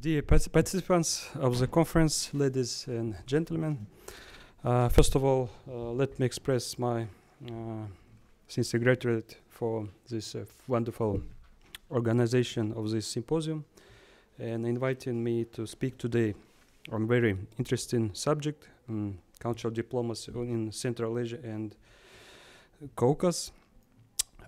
Dear participants of the conference, ladies and gentlemen, uh, first of all, uh, let me express my uh, sincere gratitude for this uh, wonderful organization of this symposium and inviting me to speak today on a very interesting subject, um, cultural diplomacy in Central Asia and Caucasus.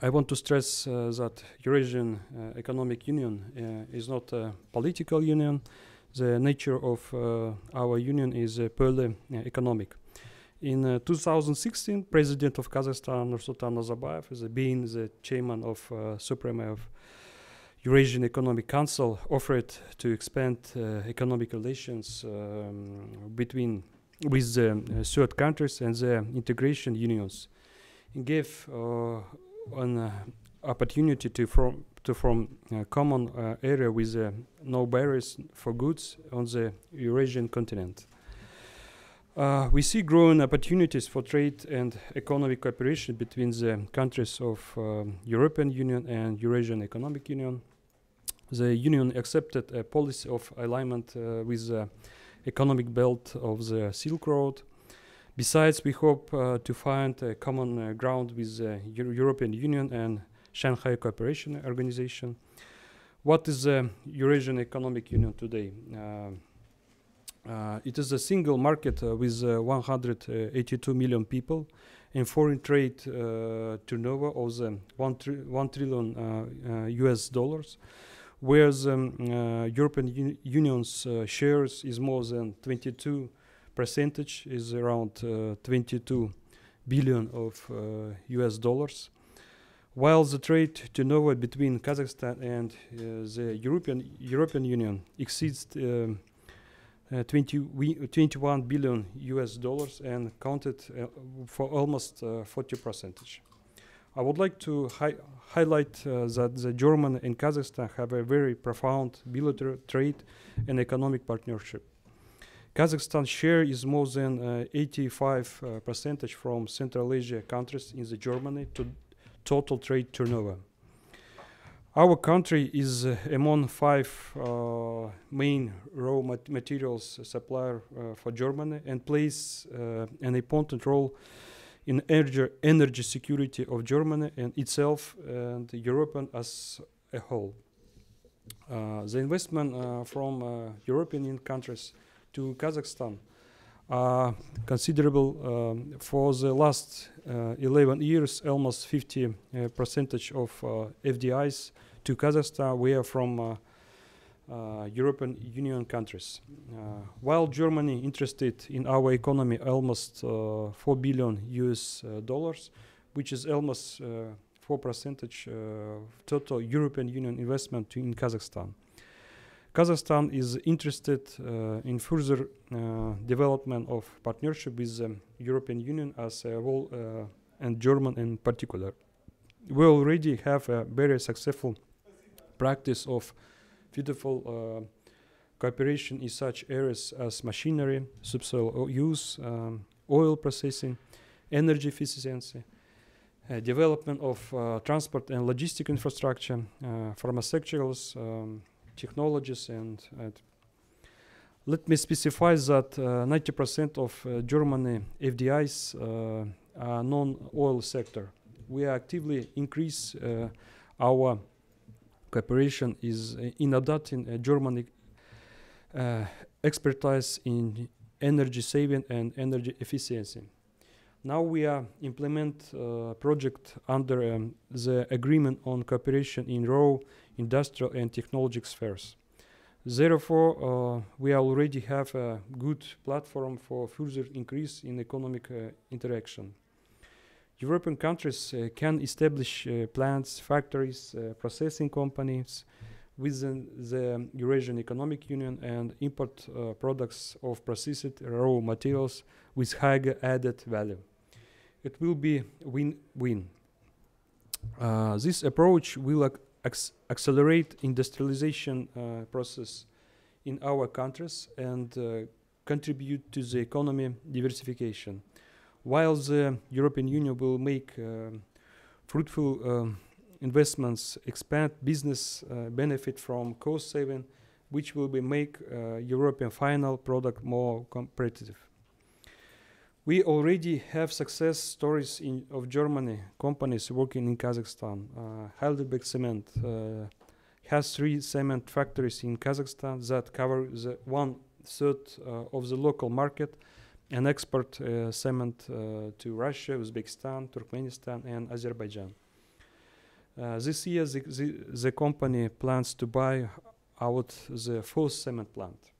I want to stress uh, that Eurasian uh, Economic Union uh, is not a political union. The nature of uh, our union is uh, purely uh, economic. In 2016, President of Kazakhstan Nursultan Nazarbayev, being the chairman of Supreme of Eurasian Economic Council, offered to expand economic relations um, between with the third countries and the integration unions. He gave an uh, opportunity to form to form a common uh, area with uh, no barriers for goods on the Eurasian continent. We see growing opportunities for trade and economic cooperation between the countries of European Union and Eurasian Economic Union. The Union accepted a policy of alignment uh, with the economic belt of the Silk Road Besides, we hope uh, to find a common uh, ground with the Euro European Union and Shanghai Cooperation Organization. What is the Eurasian Economic Union today? Uh, uh it is a single market uh, with uh, 182 million people and foreign trade turnover of the 1, tri 1 trillion US dollars, whereas um, European Un Union's shares is more than 22 percentage is around uh, 22 billion of US uh, dollars. While the trade turnover between Kazakhstan and uh, the European European Union exceeds um, uh, 20 21 billion US dollars and counted uh, for almost uh, 40 percentage. I would like to hi highlight that the German and Kazakhstan have a very profound bilateral trade and economic partnership. Kazakhstan's share is more than uh, 85 uh, percentage from Central Asia countries in the Germany to total trade turnover. Our country is uh, among five uh, main raw mat materials supplier uh, for Germany and plays uh, an important role in energy, energy security of Germany and itself and Europe as a whole. the investment from European countries to Kazakhstan considerable um, for the last uh, 11 years almost 50 uh, percentage of uh, FDIs to Kazakhstan were from uh, uh, European Union countries. Uh, while Germany interested in our economy almost 4 billion US dollars, which is almost 4 percentage total European Union investment in Kazakhstan. Kazakhstan is interested uh, in further uh, development of partnership with the European Union as a whole uh, and German in particular. We already have a very successful practice of beautiful uh, cooperation in such areas as machinery, subsoil use, um, oil processing, energy efficiency, uh, development of uh, transport and logistic infrastructure, pharmaceuticals, um, technologies and, let me specify that 90% uh, of uh, Germany FDIs uh, are non-oil sector. We actively increase our cooperation is in adopting Germany uh, expertise in energy saving and energy efficiency. Now we are implement uh, project under um, the agreement on cooperation in raw industrial and technological spheres. Therefore, uh, we already have a good platform for further increase in economic uh, interaction. European countries uh, can establish uh, plants, factories, uh, processing companies within the Eurasian Economic Union and import products of processed raw materials with high added value. It will be win-win. this approach will ac accelerate industrialization uh, process in our countries and uh, contribute to the economy diversification. While the European Union will make uh, fruitful um, investments, expand business, uh, benefit from cost saving which will be make uh, European final product more competitive. We already have success stories in, of Germany companies working in Kazakhstan. Uh, Heidelberg Cement uh, has three cement factories in Kazakhstan that cover the one third uh, of the local market and export uh, cement uh, to Russia, Uzbekistan, Turkmenistan, and Azerbaijan. Uh, this year, the, the, the company plans to buy out the fourth cement plant.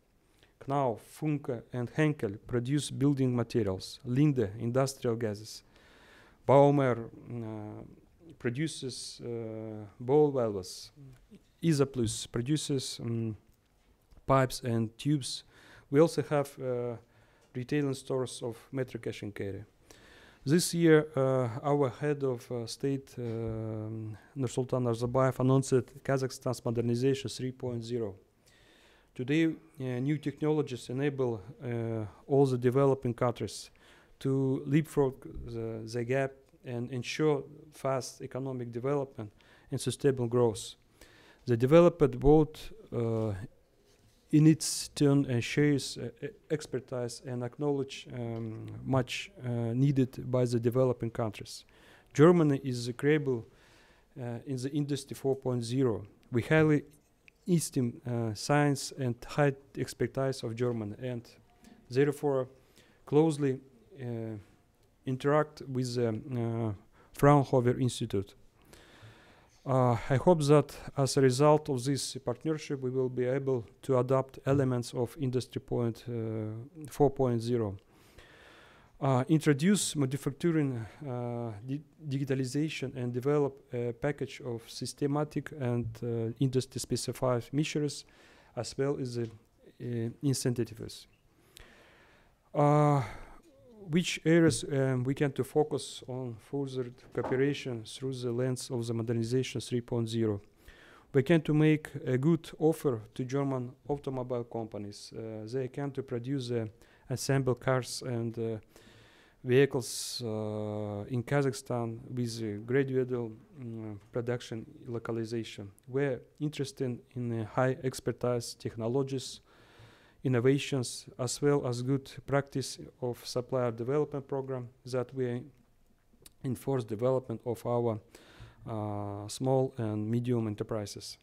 Knauf, Funke, and Henkel produce building materials. Linde, industrial gases. Baumer uh, produces uh, ball valves. Isoplus produces um, pipes and tubes. We also have uh, retail stores of Metro Cash and Carry. This year, uh, our head of uh, state, um, Nursultan Nazarbayev, announced Kazakhstan's modernization 3.0. Today, uh, new technologies enable uh, all the developing countries to leapfrog the, the gap and ensure fast economic development and sustainable growth. The developed world, uh, in its turn uh, shares uh, expertise and acknowledge um, much uh, needed by the developing countries. Germany is credible uh, in the industry 4.0. We highly esteem uh, science and high expertise of Germany and therefore closely uh, interact with the uh, Fraunhofer Institute. Uh, I hope that as a result of this partnership, we will be able to adopt elements of Industry point, uh, 4.0. Uh, introduce manufacturing uh, di- digitalization and develop a package of systematic and uh, industry specified measures as well as the uh, incentives. Uh, which areas um, we can to focus on further cooperation through the lens of the modernization 3.0. We can to make a good offer to German automobile companies. Uh, they can to produce uh, assemble cars and uh, vehicles uh, in Kazakhstan with gradual mm, production localization. We're interested in uh, high expertise technologies, innovations as well as good practice of supplier development program that we enforce development of our uh, small and medium enterprises.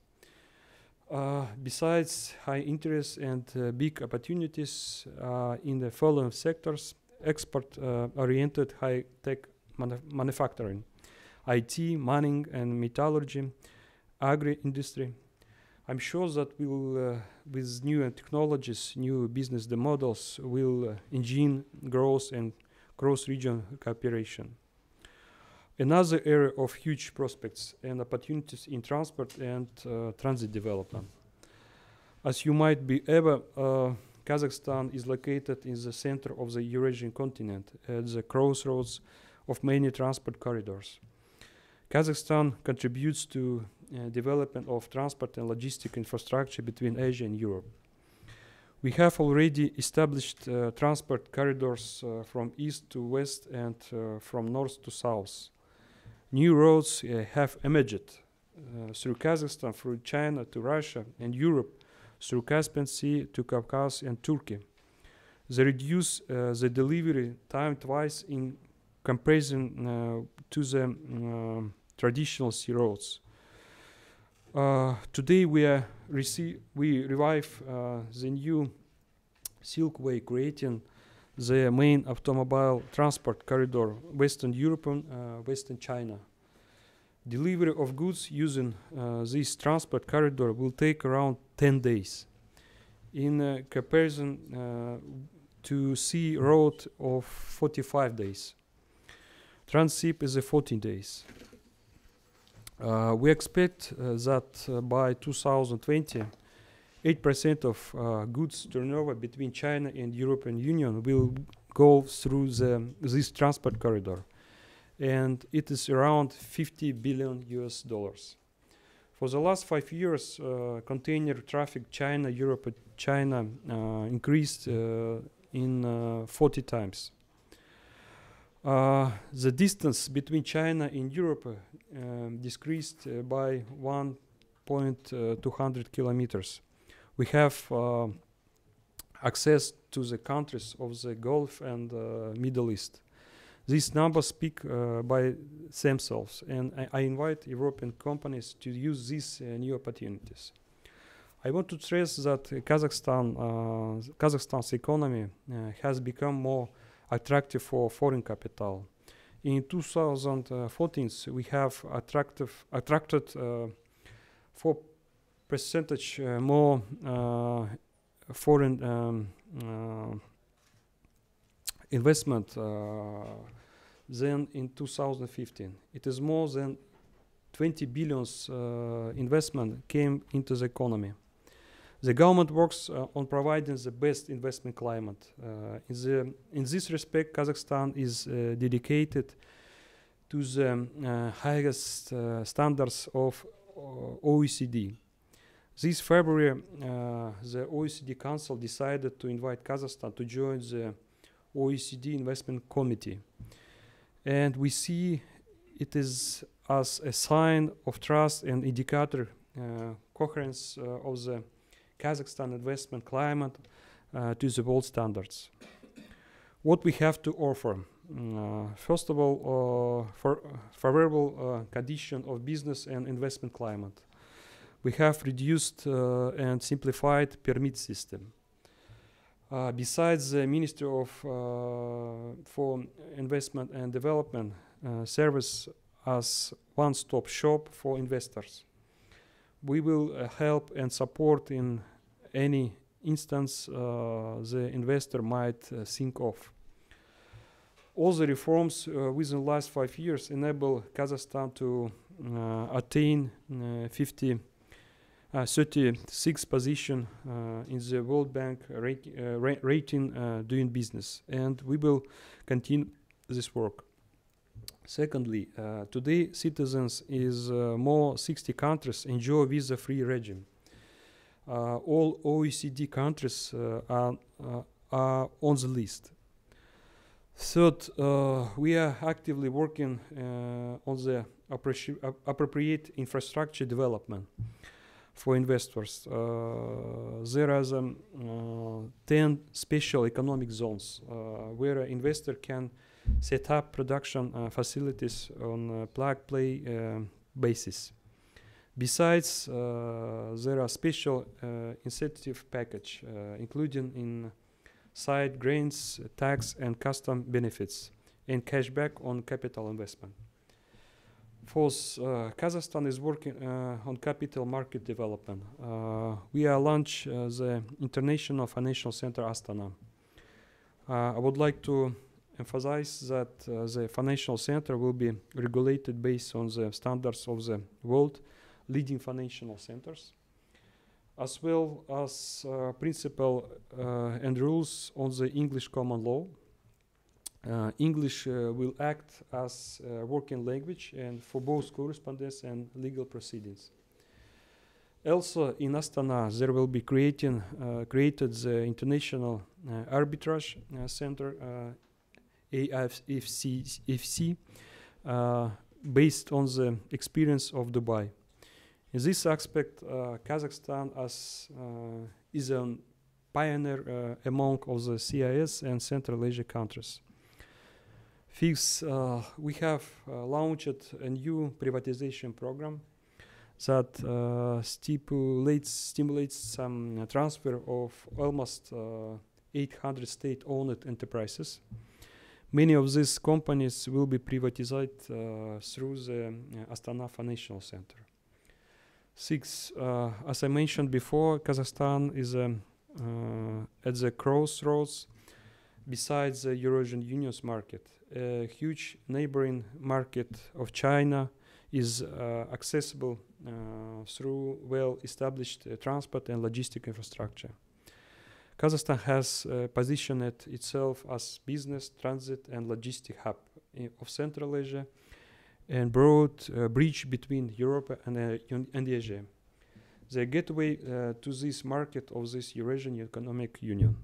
Uh, besides high interest and uh, big opportunities uh, in the following sectors, export uh, oriented high tech manu- manufacturing, IT, mining and metallurgy, agri industry, I'm sure that we'll, uh, with new technologies, new business models will uh, engine growth and cross-region cooperation. Another area of huge prospects and opportunities in transport and uh, transit development. As you might be aware, uh, Kazakhstan is located in the center of the Eurasian continent at the crossroads of many transport corridors. Kazakhstan contributes to uh, development of transport and logistic infrastructure between Asia and Europe. We have already established uh, transport corridors uh, from east to west and uh, from north to south. New roads uh, have emerged uh, through Kazakhstan, through China to Russia and Europe, through Caspian Sea to Caucasus and Turkey. They reduce uh, the delivery time twice in comparison uh, to the um, traditional sea roads. Uh, today we we revive uh, the new Silkway, creating the main automobile transport corridor, Western Europe and uh, Western China. Delivery of goods using uh, this transport corridor will take around 10 days. In uh, comparison uh, to sea road of 45 days. Transship is a 14 days. Uh, we expect uh, that uh, by 2020, 8% of goods turnover between China and European Union will go through the, this transport corridor, and it is around 50 billion US dollars. For the last five years, uh, container traffic China, Europe, China uh, increased uh, in uh, 40 times. Uh, the distance between China and Europe um, decreased uh, by 1.200 kilometers, we have access to the countries of the Gulf and Middle East. These numbers speak uh, by themselves, and I, I, invite European companies to use these uh, new opportunities. I want to stress that Kazakhstan, uh, Kazakhstan's economy has become more attractive for foreign capital. In 2014, we have attractive, attracted four percentage uh, more uh, foreign um, uh, investment than in 2015. It is more than 20 billions investment came into the economy. The government works uh, on providing the best investment climate. Uh, in, the, in, this respect, Kazakhstan is uh, dedicated to the highest standards of OECD. This February, uh, the OECD Council decided to invite Kazakhstan to join the OECD Investment Committee. And we see it is as a sign of trust and indicator uh, coherence uh, of the Kazakhstan investment climate uh, to the world standards. What we have to offer? Uh, first of all, uh, for favorable condition of business and investment climate we have reduced uh, and simplified permit system. Uh, besides the Ministry of uh, for Investment and Development service as one-stop shop for investors, we will help and support in any instance uh, the investor might uh, think of. All the reforms uh, within the last five years enable Kazakhstan to attain 50 uh, 36th position uh, in the World Bank rate, uh, ra rating doing business, and we will continue this work. Secondly, uh, today citizens is uh, more 60 countries enjoy visa-free regime. Uh, all OECD countries are, are on the list. Third, we are actively working on the appropriate infrastructure development for investors. Uh, there are uh, 10 special economic zones uh, where an investor can set up production facilities on plug-play basis. Besides, there are special incentive package, including in side grants, tax and custom benefits, and cashback on capital investment. Fourth, uh, Kazakhstan is working uh, on capital market development. Uh, we are launch uh, the International Financial Center Astana. Uh, I would like to emphasize that uh, the financial center will be regulated based on the standards of the world leading financial centers, as well as principle and rules on the English common law uh, English uh, will act as uh, working language and for both correspondence and legal proceedings. Also, in Astana, there will be creating, uh, created the International uh, Arbitrage uh, Center, AIFC, based on the experience of Dubai. In this aspect, Kazakhstan as, is a pioneer among all the CIS and Central Asia countries. Fifth, uh, we have uh, launched a new privatization program that uh, stipulates stimulates some uh, transfer of almost uh, 800 state-owned enterprises. Many of these companies will be privatized uh, through the Astana Financial Center. Six, as I mentioned before, Kazakhstan is um, at the crossroads besides the Eurasian Union's market a huge neighboring market of China is uh, accessible uh, through well-established uh, transport and logistic infrastructure. Kazakhstan has uh, positioned itself as business, transit, and logistic hub of Central Asia and broad uh, bridge between Europe and, uh, and Asia, the gateway to this market of this Eurasian Economic Union.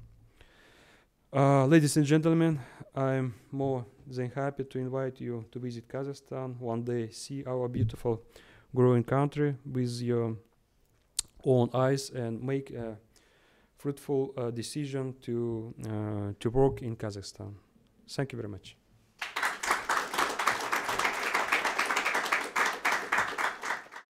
Uh, ladies and gentlemen, I'm more than happy to invite you to visit Kazakhstan one day, see our beautiful growing country with your own eyes and make a fruitful uh, decision to uh, to work in Kazakhstan. Thank you very much.